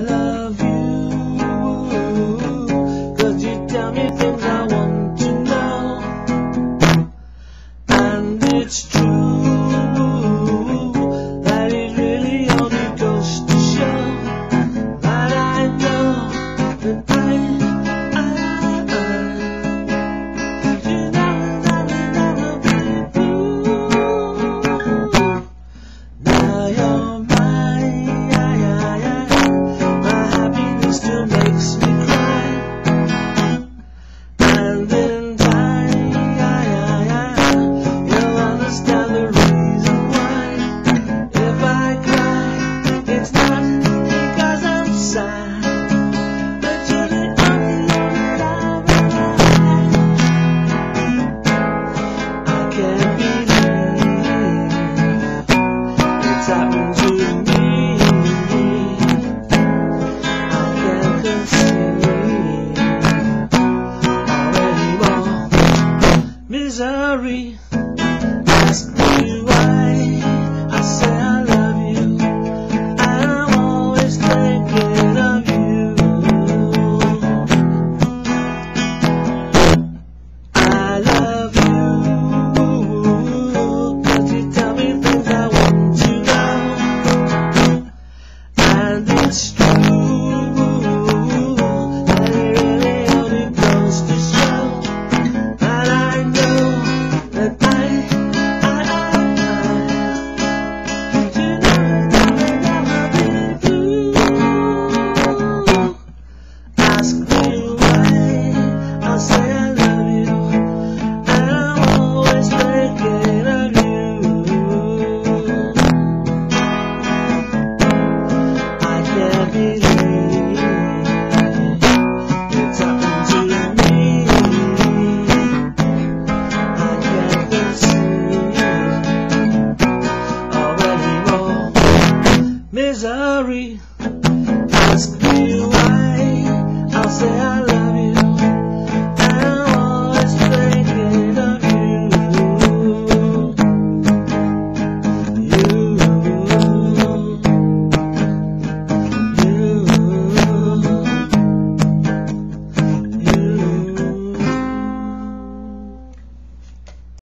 la misery. Ask me why. misery. Ask me why, I'll say I love